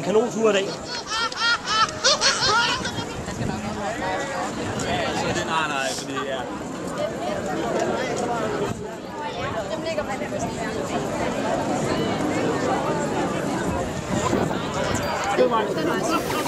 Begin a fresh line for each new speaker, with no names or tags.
en kanontur i dag.
Så det nej, nej, fordi ja.
Dem ligger man
Gentlemen.